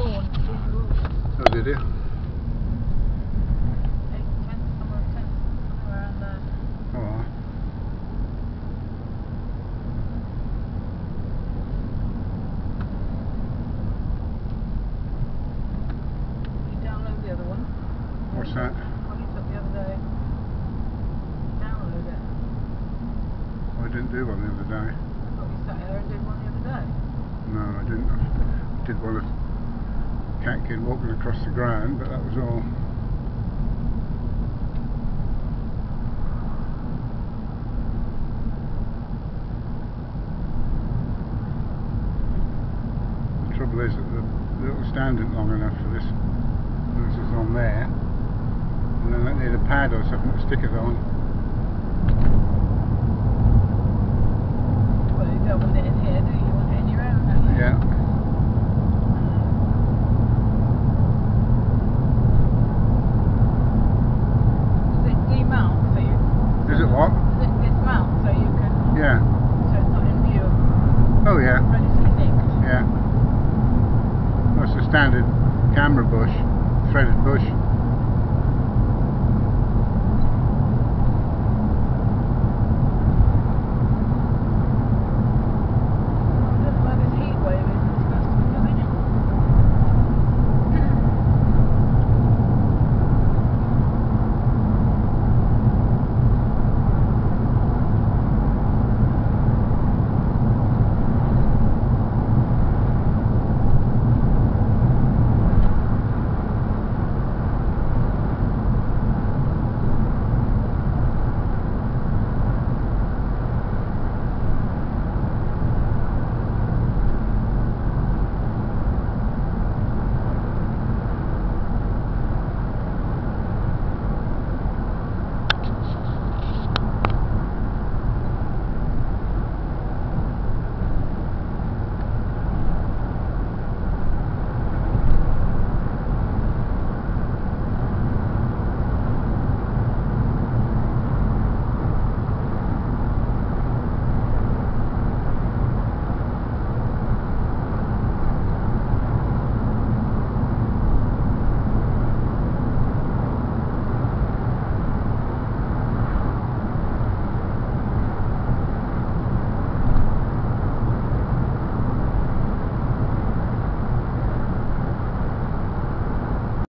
Oh, did you? Eight, ten, somewhere ten, somewhere around there. Oh, You download the other one. what's that? What you took the other day. Download it. I didn't do one the other day. I thought you sat there and did one the other day. No, I didn't. I did one of cat kid walking across the ground, but that was all. The trouble is that the little stand isn't long enough for this. This is on there, and then I need a pad or something to stick it on. Standard camera bush, threaded bush.